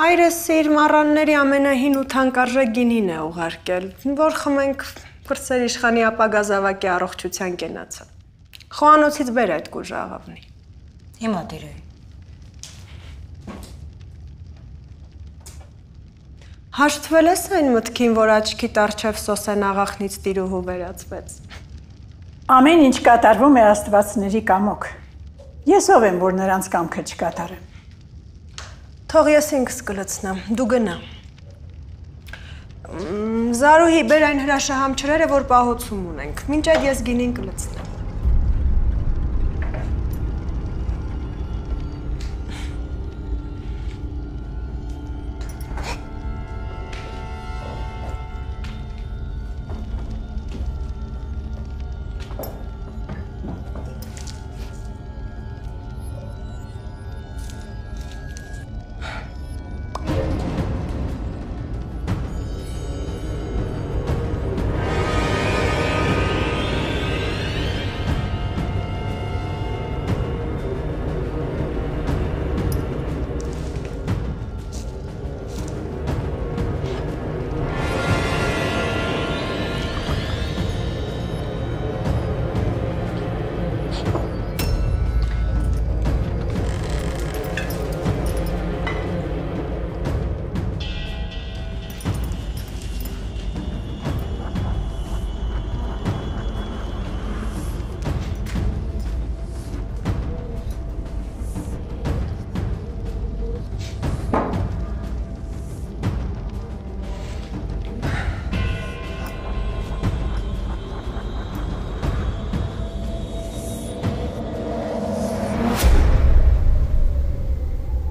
Հայրս իր մառանների ամենահին ու թանկարժեք գինին է ուղարկել, որ խմենք կրսեր իշխանի ապագա զավակի առողջության կենացը։ Խոհանոցից բեր այդ գուժը աղավնի։ Հիմա դիրեի։ Հաշտվել ես այն մտքին, որ աչքի տարչև սոսեն աղախնից տիրուհու վերածվեց։ Ամեն ինչ կատարվում է աստվածների կամոք։ Ես ով եմ, որ նրանց կամքը չկատարեմ։ Թող ես ինքս կլցնեմ, դու գնա։ Զարուհի, բեր այն հրաշահամչրերը, որ պահոցում ունենք։ Մինչ այդ ես գինին կլցնեմ։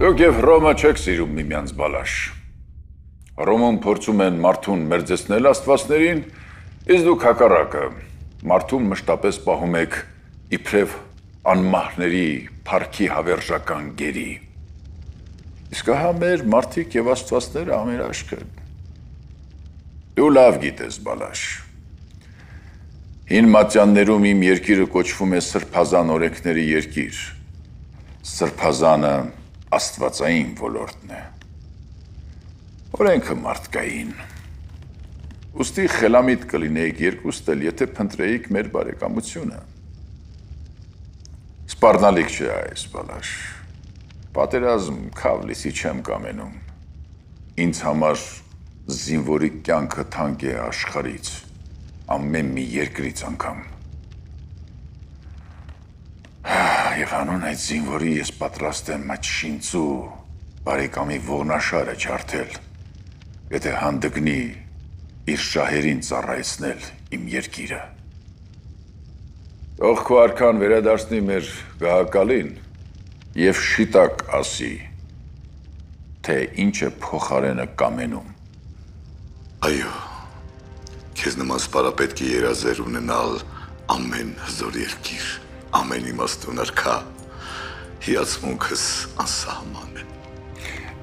Դուք եւ Հռոմը չեք սիրում միմյանց բալաշ։ Հռոմում փորձում են մարդուն մերձեցնել աստվածներին, իսկ դուք հակառակը մարդուն մշտապես պահում եք իբրև անմահների փառքի հավերժական գերի։ Իսկ ահա մեր մարդիկ եւ աստվածները ամերաշքը։ Դու լավ գիտես բալաշ։ Հին մատյաններում իմ երկիրը կոչվում է սրբազան օրենքների երկիր։ Սրբազանը աստվածային ոլորտն է։ Օրենքը մարդկային։ Ոստի խելամիտ կլինեիք երկուստ էլ, եթե փնտրեիք մեր բարեկամությունը։ Սպառնալիք չէ այս բալաշ։ Պատերազմ քավլիսի չեմ կամենում։ Ինձ համար զինվորի կյանքը թանկ է աշխարից, ամեն մի երկրից անգամ։ Եվ անուն այդ զինվորի ես պատրաստ եմ այդ շինծու բարեկամի ողնաշարը ջարդել, եթե հանդգնի իր շահերին ծառայեցնել իմ երկիրը։ Թող քո արքան վերադարձնի մեր գահակալին եւ շիտակ ասի, թե ինչ է փոխարենը կամենում։ Այո, քեզ նման սպարապետքի երազեր ունենալ ամեն հզոր երկիր ամեն իմաստուն արքա հիացմունքս անսահման է։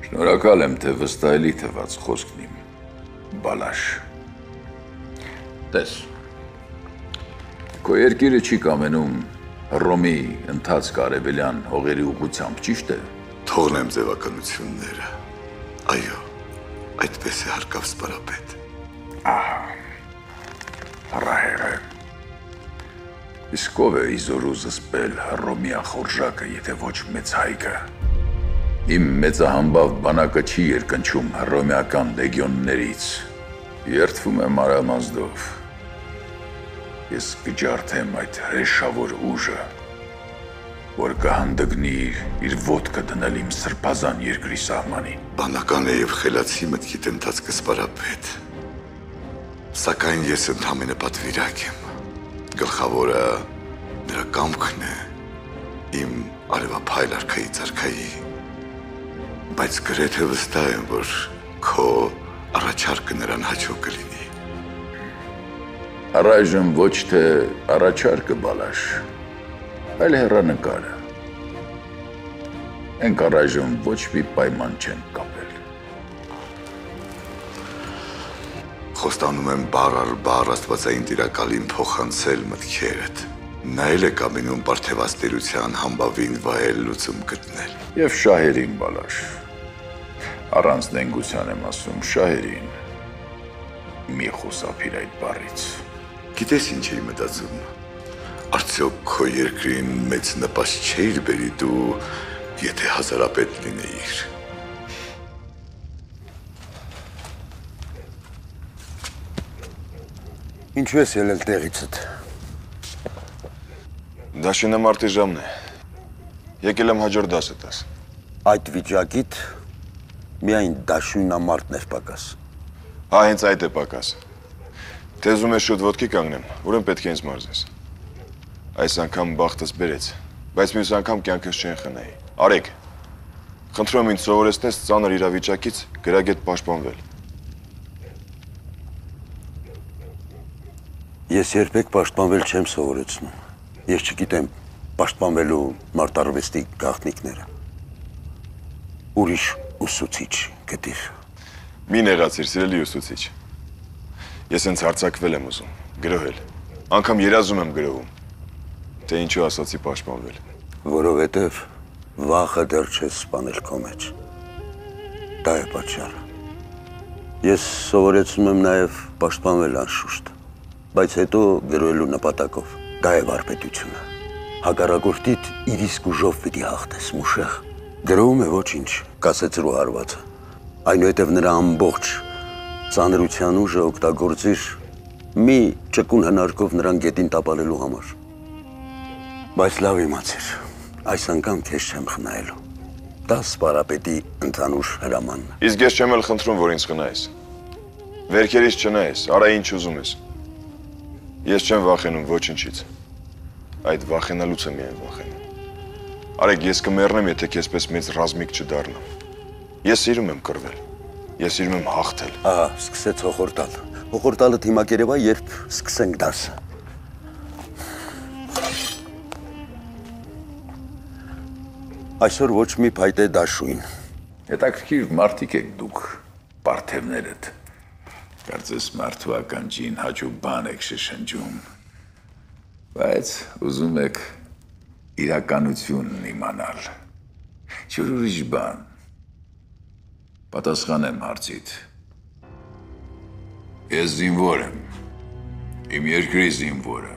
Շնորհակալ եմ, թե վստահելի թվաց խոսքն իմ։ Բալաշ։ Տես։ Քո երկիրը չի կամենում Հռոմի ընթացք արևելյան հողերի ուղությամբ, ճիշտ է։ Թողնեմ ձևականությունները։ Այո, այդպես է հարկավ սպարապետ։ Ահա։ Հռահեղը։ Իսկ ով է իզորու զսպել Հռոմիա խորժակը, եթե ոչ մեծ հայկը։ Իմ մեծահամբավ բանակը չի երկնչում հռոմեական լեգիոններից։ Երթվում եմ արամազդով։ Ես կջարդեմ այդ հրեշավոր ուժը, որ կհանդգնի իր ոտքը դնել իմ սրբազան երկրի սահմանին։ Բանական է եւ խելացի մտքիդ ընթացքը սպարապետ։ Սակայն ես ընդհանրապես պատվիրակ եմ։ Գլխավորը նրա կամքն է իմ արևափայլ արքայի ցարքայի բայց գրեթե վստահ եմ որ քո առաջարկը նրան հաջող կլինի Առայժմ ոչ թե առաջարկը բալաշ այլ հեռանկարը Ենք առայժմ ոչ մի պայման չեն կապել Խոստանում եմ բառ առ բառ աստվածային տիրակալին փոխանցել մտքերդ։ Նայել է կամինում բարթևաստերության համբավին վայել լուծում գտնել։ Եվ շահերին բալաշ։ Առանց նենգության եմ ասում շահերին։ Մի խուսափիր այդ բառից։ Գիտես ինչ էի մտածում։ Արդյոք քո երկրին մեծ նպաստ չէիր բերի դու, եթե հազարապետ լինեիր։ Ինչու ես ելել տեղիցդ։ Դաշինամարտի ժամն է։ Եկել եմ հաջորդ դասը տաս։ Այդ վիճակիդ միայն դաշույնամարտն էր պակաս։ Հա, հենց այդ է պակաս։ Թեզում ես շուտ ոտքի կանգնեմ, ուրեմն պետք է ինձ մարզես։ Այս անգամ բախտս բերեց, բայց մյուս անգամ կյանքս չեն խնայի։ Արեք։ Խնդրում ինձ սովորեցնես ծանր իրավիճակից գրագետ պաշտպանվել։ Ես երբեք պաշտպանվել չեմ սովորեցնում։ Ես չգիտեմ պաշտպանվելու մարտարվեստի գաղտնիքները։ Ուրիշ ուսուցիչ գտիր։ Մի նեղացիր, սիրելի ուսուցիչ։ Ես հենց հարցակվել եմ ուզում, գրոհել։ Անկամ երազում եմ գրոհում։ Թե ինչու ասացի պաշտպանվել։ Որովհետև վախը դեռ չես սպանել քո մեջ։ Դա է պատճառը։ Ես սովորեցնում եմ նաև պաշտպանվել անշուշտ, բայց հետո գրոհելու նպատակով։ Դա է վարպետությունը։ Հակառակորդիդ իր իսկ ուժով պիտի հաղթես, մուշեղ։ Գրոհում է ոչինչ, կասեցրու հարվածը։ Այնուհետև նրա ամբողջ ծանրության ուժը օգտագործիր մի ճկուն հնարկով նրան գետին տապալելու համար։ Բայց լավ իմացիր, այս անգամ քեզ չեմ խնայելու։ Դա սպարապետի ընդհանուր հրամանն Իսկ ես չեմ էլ խնդրում, որ ինձ խնայես։ Վերքերից չնայես, արա ինչ ուզում ես։ Ես չեմ վախենում ոչինչից։ Այդ վախենալուց եմ միայն վախենում։ Արեք, ես կմեռնեմ, եթե քեզպես մեծ ռազմիկ չդառնամ։ Ես սիրում եմ կռվել։ Ես սիրում եմ հաղթել։ Ահա, սկսեց հոխորտալ։ Հոխորտալը թիմակերևա, երբ սկսենք դասը։ Այսօր ոչ մի փայտե դաշույն։ Հետաքրքիր մարդիկ եք դուք, պարթևներդ։ Կարծես մարդու ականջին հաճու բան եք շշնջում։ Բայց ուզում եք իրականությունն իմանալ։ Չէ՞ ուրիշ բան։ Պատասխանեմ հարցիդ։ Ես զինվոր եմ։ Իմ երկրի զինվորը։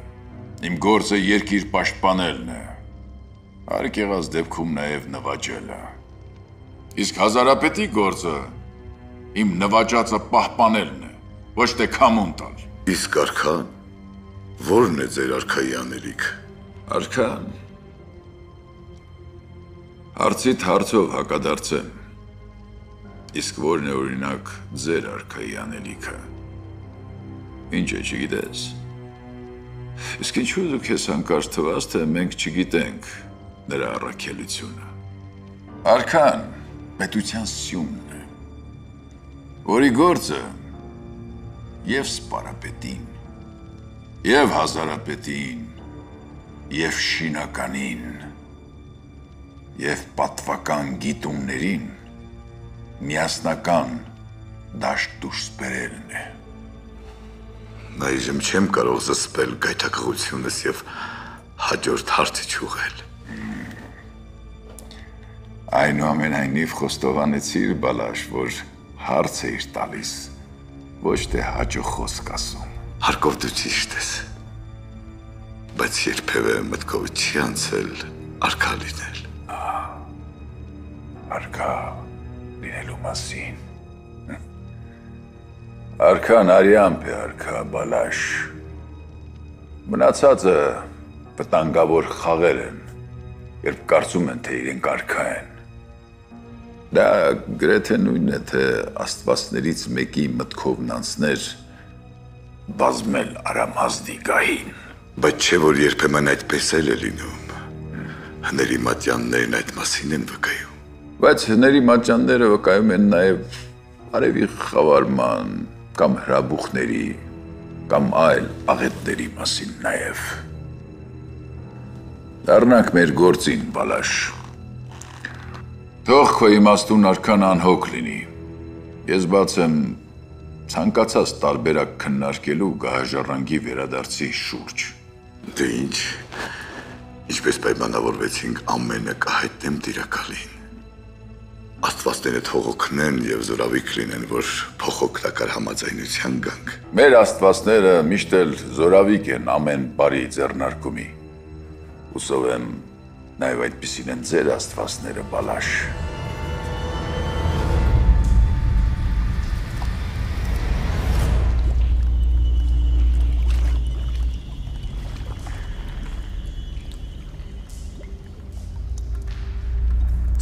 Իմ գործը երկիր պաշտպանելն է։ Հարկ եղած դեպքում նաև նվաճելը։ Իսկ հազարապետի գործը իմ նվաճածը պահպանելն է, ոչ թե քամուն տալ։ Իսկ արքան ո՞րն է ձեր արքայի անելիք։ Արքան։ Հարցիդ հարցով հակադարձեմ։ Իսկ ո՞րն է օրինակ ձեր արքայի անելիքը։ Ինչ է, չգիտես։ Իսկ ինչու դուք ես հանկարծ թվաց, թե մենք չգիտենք նրա առաքելությունը։ Արքան պետության սյունն է, որի գործը եւ սպարապետին, եւ հազարապետին, եւ շինականին, եւ պատվական գիտումներին միասնական դաշտ դուրս բերելն է։ Այժմ չեմ կարող զսպել գայթակղությունս եւ հաջորդ հարցը ճուղել։ Այնուամենայնիվ խոստովանեցիր բալաշ, որ հարց էիր տալիս, ոչ թե հաջող խոսք ասում։ Հարկով դու ճիշտ ես։ Բայց երբևէ մտքով չի անցել արքա լինել։ Արքա լինելու մասին։ Արքան արյամբ է արքա բալաշ։ Մնացածը վտանգավոր խաղեր են, երբ կարծում են, թե իրենք արքա են։ Դա գրեթե նույնն է, թե աստվածներից մեկի մտքովն անցներ բազմել արամազդի գահին։ Բայց չէ որ երբեմն այդպես էլ է լինում։ Հների մատյաններն այդ մասին են վկայում։ Բայց հների մատյանները վկայում են նաև արևի խավարման կամ հրաբուխների կամ այլ աղետների մասին նաև։ Դառնանք մեր գործին, բալաշ։ Թող քո իմաստուն արքան անհոգ լինի։ Ես բաց եմ ցանկացած տարբերակ քննարկելու գահաժառանգի վերադարձի շուրջ։ Դե ինչ, ինչպես պայմանավորվեցինք ամենը կհայտնեմ տիրակալին։ Աստվածները թողոքնեն եւ զորավիք լինեն, որ փոխօգտակար համաձայնության գանք։ Մեր աստվածները միշտ էլ զորավիք են ամեն բարի ձեռնարկումի։ Ուսով եմ նաև այդպեսին են ձեր աստվածները բալաշ։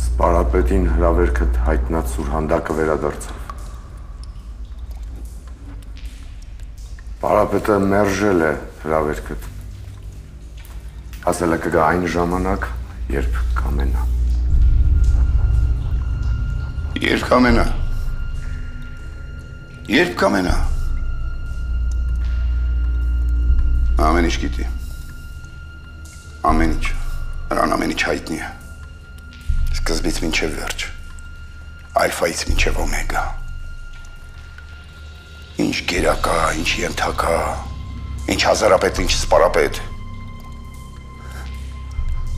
Սպարապետին հրավերքը հայտնած սուրհանդակը վերադարձավ։ Պարապետը մերժել է հրավերքը։ Ասել է կգա այն ժամանակ, երբ կամենա։ Երբ կամենա։ Երբ կամենա։ Ամեն ինչ գիտի։ Ամեն ինչ։ Նրան ամեն ինչ հայտնի է։ Սկզբից մինչև վերջ։ Ալֆայից մինչև օմեգա։ Ինչ գերակա, ինչ ենթակա, ինչ հազարապետ, ինչ սպարապետ։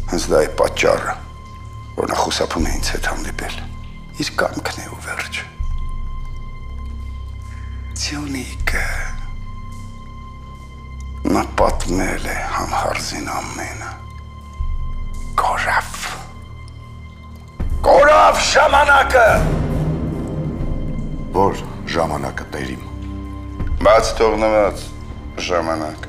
Հենց դա է պատճառը, որ նա խուսափում է ինձ հետ հանդիպել։ Իր կամքն է ու վերջ։ Ցյունիկը նա պատմել է համհարզին ամենը։ Կորավ։ Կորավ ժամանակը։ Որ ժամանակը տերիմ։ Բաց թողնված ժամանակը։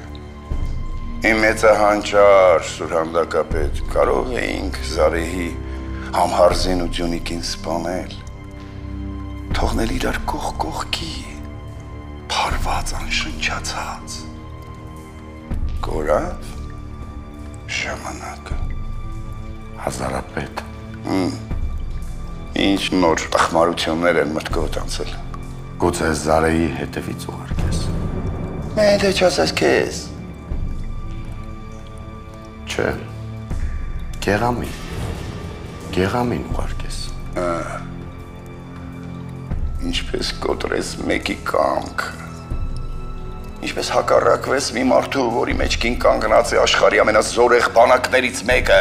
Իմ մեծահանճար սուրհանդակապետ կարող էինք Զարեհի համհարզին ու Ջունիկին սպանել։ Թողնել իրար կող կողքի, փարված անշնչացած։ Կորավ ժամանակը։ Հազարապետ։ Ինչ նոր ախմարություններ են մտքովդ անցել։ Գուցե Զարեի հետևից ուղարկես։ Մենք դե չասես քեզ։ Չէ։ Գեղամին։ Գեղամին ուղարկես։ Ինչպես կոտրես մեկի կամք։ Ինչպես հակառակվես մի մարդու, որի մեջքին կանգնած է աշխարհի ամենազորեղ բանակներից մեկը։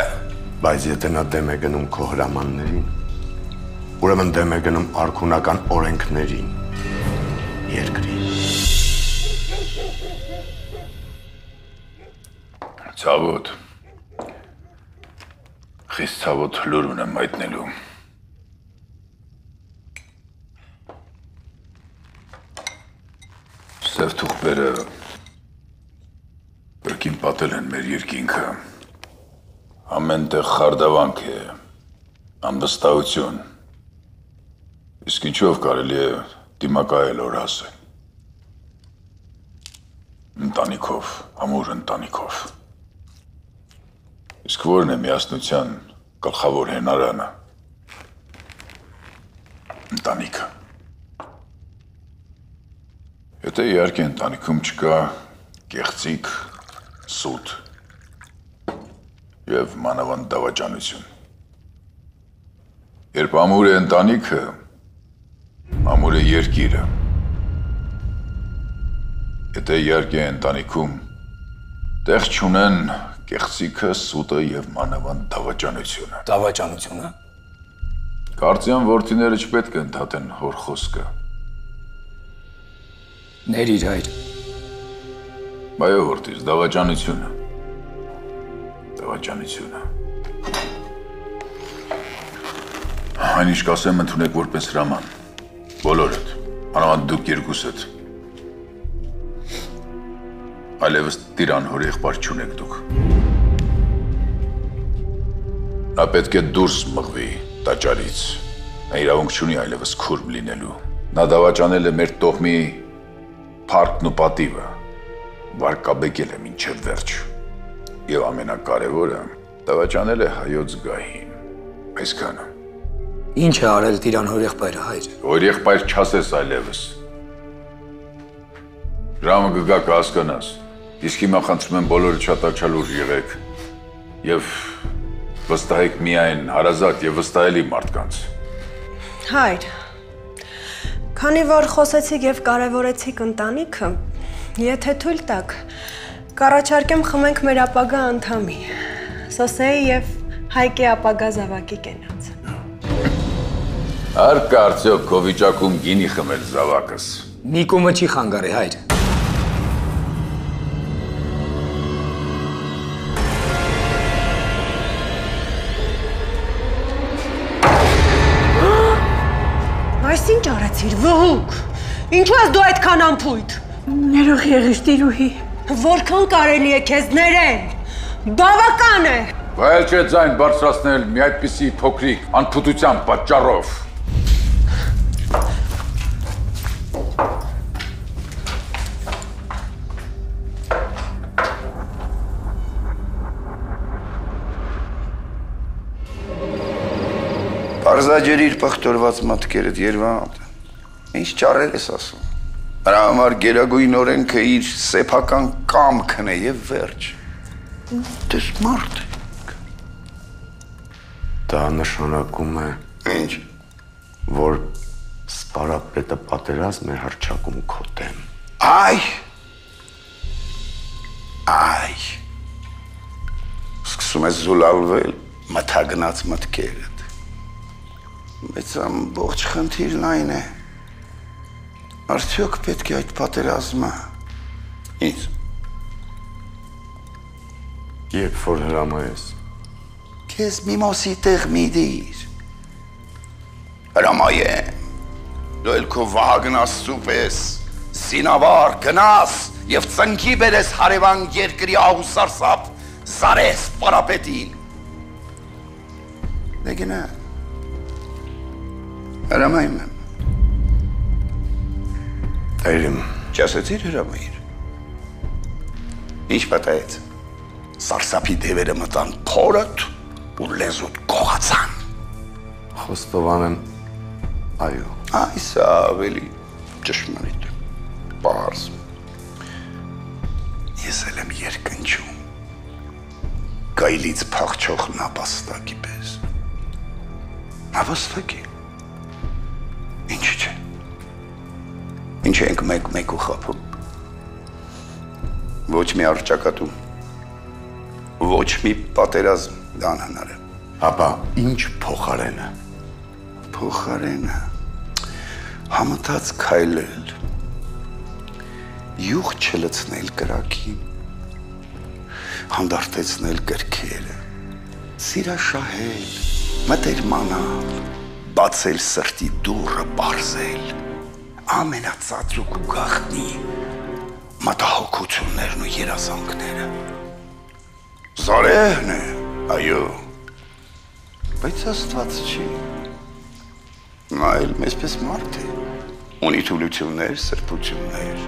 Բայց եթե նա դեմ է գնում քո հրամաններին, ուրեմն դեմ է գնում արքունական օրենքներին երկրի։ Ցավոտ։ Խիստ ցավոտ լուր ունեմ հայտնելու։ Սև թուղբերը բրկին պատել են մեր երկինքը։ Ամենտեղ խարդավանք է, անվստահություն։ Իսկ ինչով կարելի է դիմակայել օրասը։ Ընտանիքով, ամուր ընտանիքով։ Իսկ որն է միասնության գլխավոր հենարանը։ Ընտանիքը։ Եթե իհարկե ընտանիքում չկա կեղծիկ, սուտ եւ մանավանդ դավաճանություն։ Երբ ամուր է ընտանիքը, ամուր է երկիրը։ Եթե իհարկե ընտանիքում տեղ չունեն կեղծիքը, սուտը եւ մանավանդ դավաճանությունը։ Դավաճանությունը։ Կարծեմ ворթիները չպետք է ընդհատեն հոր խոսքը։ Ներիր հայր։ Բայո ворթիս դավաճանությունը։ Դավաճանությունը։ Այն ինչ կասեմ ընդունեք որպես հրաման։ Բոլորդ, անավանդ դուք երկուսդ։ Այլևս տիրան հոր եղբար չունեք դուք։ Նա պետք է դուրս մղվի տաճարից։ Նա իրավունք չունի այլևս քուրմ լինելու։ Նա դավաճանել է մեր տոհմի փառքն ու պատիվը վարկաբեկել է մինչև վերջ։ Եվ ամենակարևորը դավաճանել է հայոց գահին։ Այսքանը։ Ինչ է արել Տիրան հորեղբայրը հայր։ Որ եղբայր չասես այլևս։ Ժամը կգա կհասկանաս։ Իսկ հիմա խնդրում եմ բոլորը չատաչալ ուժ եղեք եւ վստահեք միայն հարազատ եւ վստահելի մարդկանց։ Հայր։ Քանի որ խոսեցիք եւ կարևորեցիք ընտանիքը, եթե թույլ տաք, կառաջարկեմ խմենք մեր ապագա անդամի։ Սոսեի եւ Հայկի ապագա զավակի կենաց։ Արկա արդյոք քո վիճակում գինի խմել զավակս։ Նիկումը չի խանգարի հայր։ արեցիր, վհուկ։ Ինչու ես դու այդքան ամփույթ։ Ներող եղիր տիրուհի։ Որքան կարելի է քեզ ներել։ Բավական է։ Բայց չէ ձայն բարձրացնել մի այդպիսի փոքրիկ անփութության պատճառով։ Պարզաջերիր պղտորված մտքերդ Երվանդ։ Ինչ ճարեր ես ասում։ Նրա համար գերագույն օրենքը իր սեփական կամքն է եւ վերջ։ Դες մարդ։ Դա նշանակում է, Ինչ։ որ սպարապետը պատերազմ է հրճակում քո դեմ։ Այ։ Այ։ Սկսում ես զուլալվել մթագնած մտքերդ։ Բայց ամբողջ խնդիրն այն է։ Արդյոք պետք է այդ պատերազմը ինձ Երբ որ հրամայես, քեզ միմոսի տեղ մի դիր։ Հրամայեմ։ Դու էլ քո վահագն աստծու պես զինավար գնաս եւ ծնկի բերես հարևան երկրի ահուսարսապ զարես պարապետին։ Դե գնա։ Հրամայում եմ։ տերիմ, Չասեցիր հրամայիր։ Ինչ պատահեց։ Սարսափի դևերը մտան փորդ ու լեզուտ կողացան։ խոստովանեմ, այո, Այս ավելի ճշմարիտ է։ Պարզ։ Ես էլ եմ երկնչում։ Գայլից փախչող նապաստակի պես։ Նապաստակի։ Ինչ ենք մեկ մեկ ու խափում։ Ոչ մի արճակատում։ Ոչ մի պատերազմ դա անհնար է։ ապա ինչ փոխարենը։ փոխարենը համտած քայլել յուղ չլցնել կրակին հանդարտեցնել կրքերը սիրաշահել մտերմանալ բացել սրտի դուռը բարձել ամենածածուկ ու գախնի մտահոգություններն ու երազանքները զարեհն է այո բայց աստված չի Նա էլ մեզպես մարդ է։ Ունի թուլություններ, սրբություններ։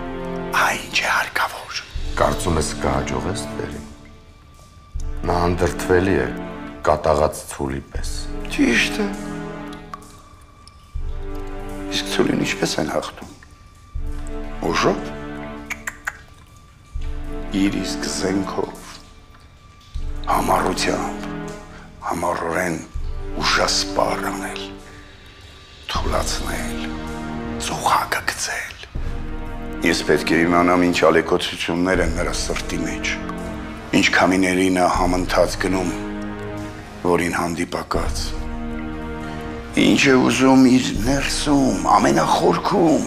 Այն չէ հարկավոր։ Կարծում ես կհաջողես տերիմ։ Նա անդրթվելի է կատաղած ցուլի պես։ Ճիշտ է։ Իսկ ցուլին ինչպես են հաղթում։ Ուժով։ Իր իսկ զենքով։ Համառությամբ։ Համառորեն ուժասպառ անել թուլացնել, ծուղակը գցել։ Ես պետք է իմանամ ինչ ալեկոծություններ են նրա սրտի մեջ, ինչ քամիների նա համընթաց գնում, որին հանդիպակաց։ Ինչ է ուզում իր ներսում, ամենախորքում։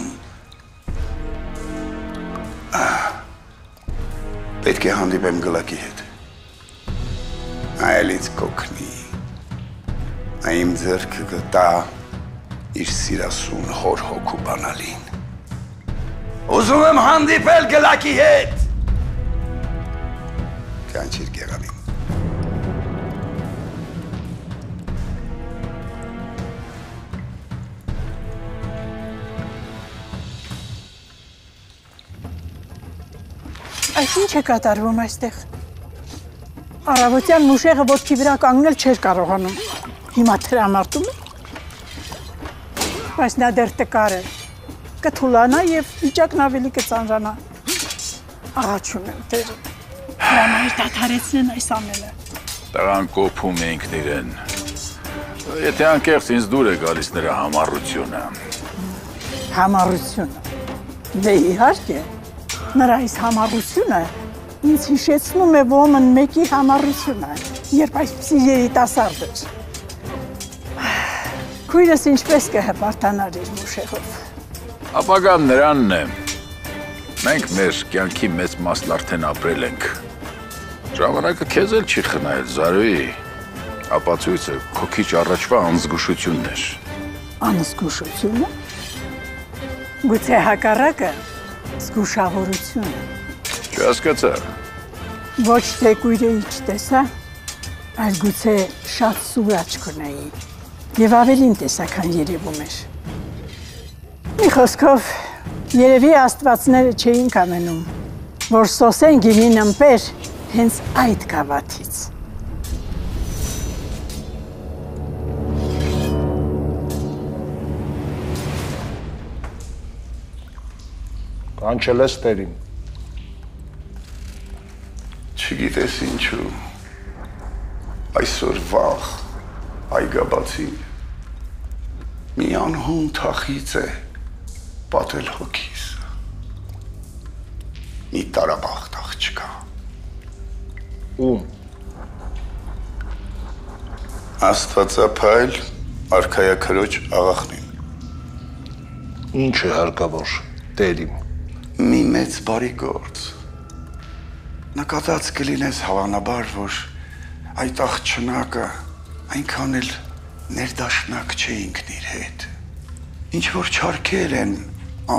Պետք է հանդիպեմ գլակի հետ։ Այլից կոգնի։ Նա իմ ձեռքը գտա իր սիրասուն հոր հոգու բանալին։ Ուզում եմ հանդիպել գլակի հետ։ Կանչիր գեղամին։ Այս ինչ է կատարվում այստեղ։ Արավոտյան մուշեղը ոտքի վրա կանգնել չէր կարողանում։ Հիմա թրամարտում է։ Բայց նա դեռ տկար է։ Կթուլանա եւ վիճակն ավելի կծանրանա։ Աղաչում եմ տերը։ Հրամայր դադարեցնեն այս ամենը։ Տղան կոփում ինքն իրեն։ Եթե անկեղծ ինձ դուր է գալիս նրա համառությունը։ Համառությունը։ Դե իհարկե։ Նրա այս համառությունը ինձ հիշեցնում է ոմն մեկի համառությունը, երբ այսպեսի երիտասարդ էր։ քույրս ինչպես կհպարտանար իր մուշեղով։ Ապագան նրանն է։ Մենք մեր կյանքի մեծ մասն արդեն ապրել ենք։ Ժամանակը քեզ էլ չի խնայել, Զարուհի։ Ապացույցը քո քիչ առաջվա անզգուշությունն էր։ Անզգուշությունը։ Գուցե հակառակը զգուշավորությունը։ Չհասկացա։ Ոչ թե կույրը իջ տեսա, այլ գուցե շատ սուր աչք ունեի եւ ավելին տեսա, քան երևում էր։ Մի խոսքով երևի աստվածները չէին կամենում, որ սոսեն գինին ըմպեր հենց այդ կավաթից։ Կանչել ես տերին։ Չգիտես ինչու։ Այսօր վաղ այգաբացի մի անհուն թախից է պատել հոգիս։ Մի տարաբախտ աղջկա։ Ում։ Աստվածափայլ արքայակրոջ աղախնին։ Ինչ է հարկավոր տերին։ Մի մեծ բարի գործ։ Նկատած կլինես հավանաբար, որ այդ աղջնակը այնքան էլ ներդաշնակ չէ ինքն իր հետ։ Ինչ որ չարքեր են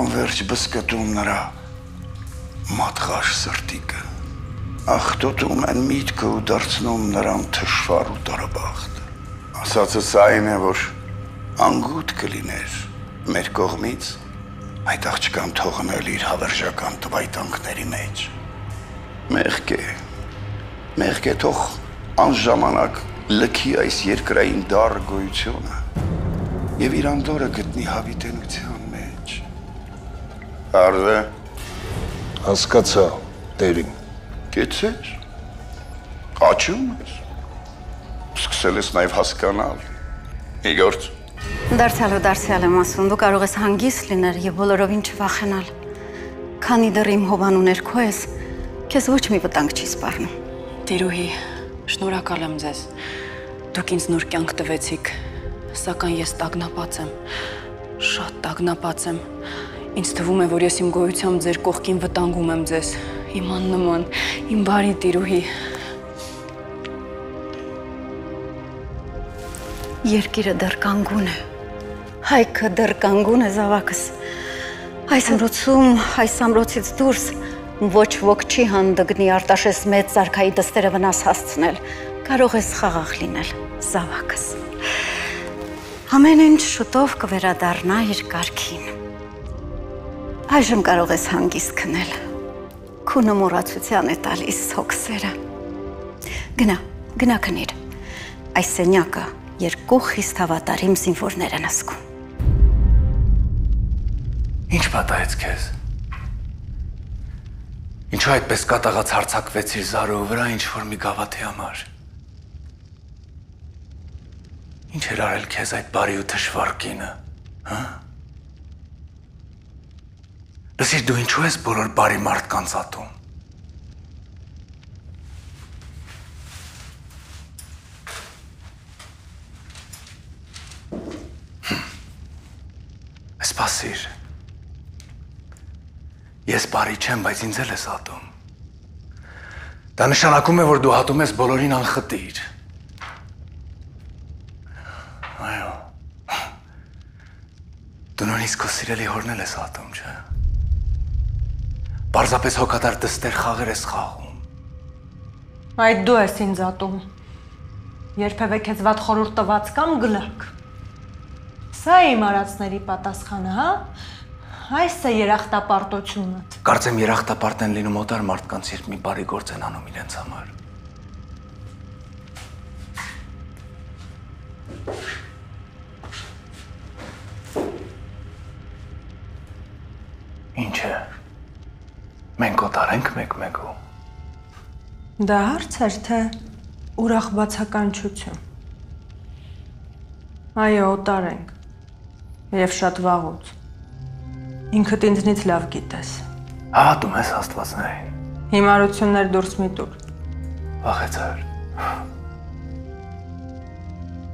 անverջ բսկտում նրա մատղաշ սրտիկը։ Ախտոտում են միտքը ու դարձնում նրան թշվառ ու տարաբախտ։ Ասածս այն է, որ անգութ կլիներ մեր կողմից այդ աղջկան թողնել իր հավերժական տվայտանքների մեջ։ Մեղք է, մեղք է թող անժամանակ լքի այս երկրային դար գոյությունը եւ իր անդորը գտնի հավիտենության մեջ։ Արվե Հասկացա տերին։ կեցեր։ Աչում ես։ Սկսել ես նաև հասկանալ։ Իգործ Դարձյալ ու դարձյալ եմ ասում, դու կարող ես հանգիստ լինել եւ բոլորովին չվախենալ։ Քանի դեռ իմ հովանու ներքո ես, քեզ ոչ մի վտանգ չի սպառնում։ Տիրուհի, շնորհակալ եմ ձեզ։ Դուք ինձ նոր կյանք տվեցիք, սակայն ես տագնապած եմ։ Շատ տագնապած եմ։ Ինձ թվում է, որ ես իմ գոյությամբ ձեր կողքին վտանգում եմ ձեզ։ Իմ աննման, իմ բարի տիրուհի։ Երկիրը դեռ կանգուն է։ Հայքը դեռ կանգուն է զավակս։ Այս ամրոցում, այս ամրոցից դուրս ոչ ոք չի հանդգնի Արտաշես մեծ ցարքայի դստերը վնաս հասցնել։ Կարող ես խաղաղ լինել, զավակս։ Ամեն ինչ շուտով կվերադառնա իր կարգին։ Այժմ կարող ես հանգիստ քնել։ Քունը մոռացության է տալիս հոգսերը։ Գնա, գնա քնիր։ Այս սենյակը երկու խիստ հավատարիմ զինվորներ են ասկում։ Ինչ պատահեց քեզ։ Ինչու այդպես կատաղած հարցակվեցիր Զարու վրա ինչ որ մի գավաթի համար։ Ինչ էր արել քեզ այդ բարի ու թշվառ կինը, հա? Լսիր դու ինչու ես բոլոր բարի մարդկանց ատում։ Սպասիր։ Ես բարի չեմ, բայց ինձ էլ ես ատում։ Դա նշանակում է, որ դու հատում ես բոլորին անխտիր։ Այո։ Դու նույնիսկ քո սիրելի հորն էլ ես ատում, չէ՞։ Պարզապես հոգատար դստեր խաղեր ես խաղում։ Այդ դու ես ինձ ատում։ Երբևէ քեզ ված խորուրդ տված կամ գլակ։ Սա իմ արածների պատասխանը, հա? Այս է երախտապարտությունդ։ Կարծեմ երախտապարտ են լինում օտար մարդկանց, երբ մի բարի գործ են անում իրենց համար։ Ինչ է։ Մենք օտար ենք մեկ-մեկու։ Դա հարց էր, թե ուրախ բացականչություն։ Այո, օտար ենք։ Եվ շատ վաղուց։ Ինքդ ինձնից լավ գիտես։ Հավատում ես աստվածներին։ Հիմարություններ դուրս մի տուր։ Վախեցար։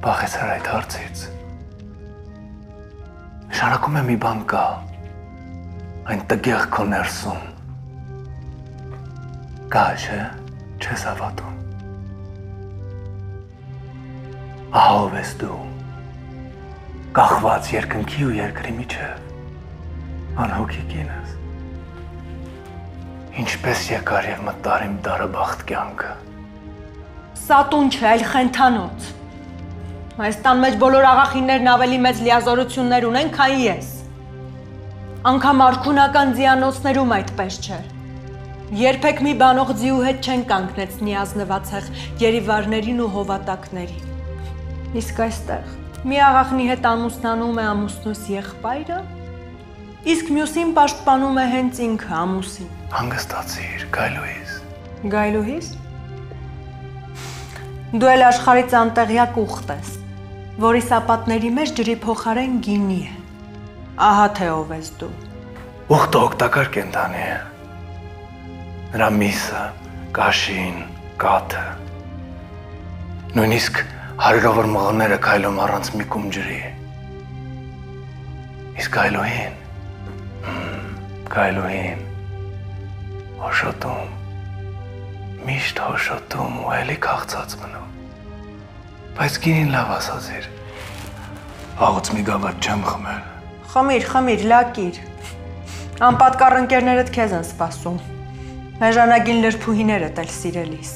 Վախեցար այդ հարցից։ նշանակում է մի բան կա։ Այն տգեղ քո ներսում։ Կա չէ, չես հավատում։ Ահա ով ես դու։ Կախված երկնքի ու երկրի միջև։ Անհոգի կինս։ Ինչպես եկար եւ մտար իմ դարաբախտ կյանքը։ Սատուն չէ, այլ խենթանոց։ Այս տան մեջ բոլոր աղախիններն ավելի մեծ լիազորություններ ունեն, քան ես։ Անկամ արքունական ձիանոցներում այդպես չէ։ Երբեք մի բանող ձիու հետ չեն կանգնեցնի ազնվացեղ երիվարներին ու հովատակներին։ Իսկ այստեղ մի աղախնի հետ ամուսնանում է ամուսնուս եղբայրը, իսկ մյուսին պաշտպանում է հենց ինքը ամուսին։ Հանգստացիր, Գայլուհիս։ Գայլուհիս։ Դու էլ աշխարհից անտեղյակ ուխտ ես, որի սապատների մեջ ջրի փոխարեն գինի է։ Ահա թե ով ես դու։ Ուխտը օգտակար կենթանի է։ Նրա միսը, կաշին, կաթը։ Նույնիսկ հարյուրավոր մղոնները քայլում առանց մի կում ջրի։ Իսկ Գայլուհին, Գայլուհին, հոշոտում, միշտ հոշոտում ու էլի քաղցած մնում։ Բայց գինին լավ ասացիր։ Աղոց մի գավաթ չեմ խմել։ Խմիր, խմիր, լակիր։ Անպատկառ ընկերներդ քեզ են սպասում։ Մեժանագին լրփուհիներդ էլ սիրելիս։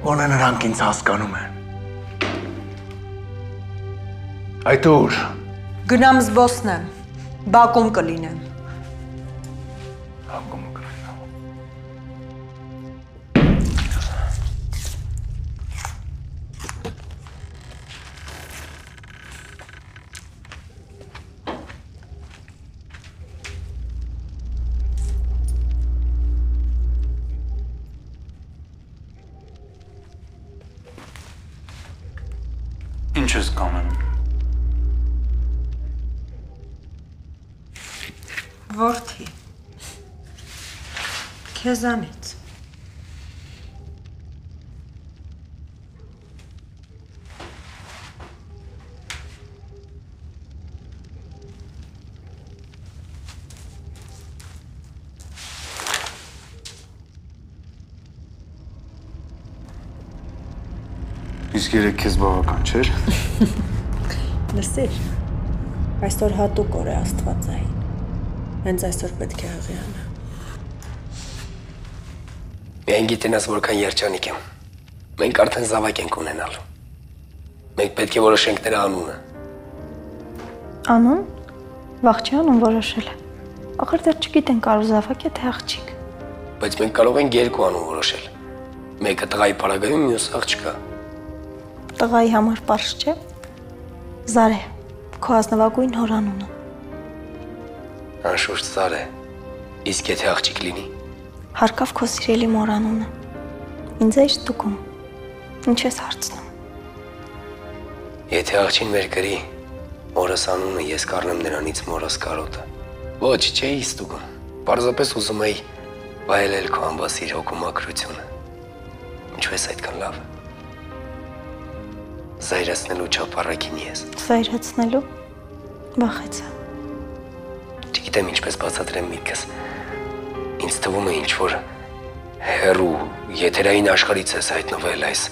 Ոնե նրանք ինձ հասկանում են։ Այդ ուր։ Գնամ զբոսնեմ։ Բակում կլինեմ։ Ինչ ես կամենում։ Որդի։ Քեզանից։ Իսկ երեք քեզ բավական չէր։ Լսիր։ Այսօր հատուկ օր է Աստվածային։ Հենց այսօր պետք է հղիանա։ Միայն գիտենաս որքան երջանիկ եմ։ Մենք արդեն զավակ ենք ունենալ։ Մենք պետք է որոշենք նրա անունը։ Անուն։ Վաղ չի անուն որոշել։ Ախր դեռ չգիտեն կարող զավակ է թե աղջիկ։ Բայց մենք կարող ենք երկու անուն որոշել։ Մեկը տղայի պարագայում, մյուսը աղջկա։ Տղայի համար པարզ չէ։ Զարե, քո ազնվագույն հոր անունը։ Անշուշտ Զարե։ Իսկ եթե աղջիկ լինի, Հարկավ քո սիրելի մոր անունը։ Ինձ է ստուգում։ Ինչ ես հարցնում։ եթե աղջին մեր գրի, մորս անունը ես կառնեմ նրանից մորս կարոտը։ Ոչ, չէի ստուգում։ Պարզապես ուզում էի վայելել քո ամբասիր հոգու մակրությունը։ Ինչու ես այդքան լավ։ Զայրացնելու չափառակինի ես։ Զայրացնելու վախեցա։ Չգիտեմ ինչպես բացատրեմ միտքս։ Ինձ թվում է ինչ որ հերու եթերային աշխարից ես հայտնվել այս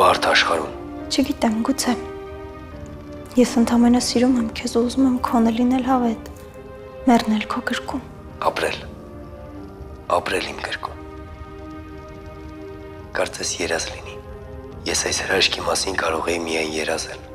բարդ աշխարհում։ Չգիտեմ, գուցե։ Ես ընդամենը սիրում եմ քեզ ու ուզում եմ քոնը լինել հավետ։ Մեռնել քո գրկում։ Ապրել։ Ապրել իմ գրկում։ Կարծես երազ լինի։ Ես այս հրաշքի մասին կարող էի միայն երազել։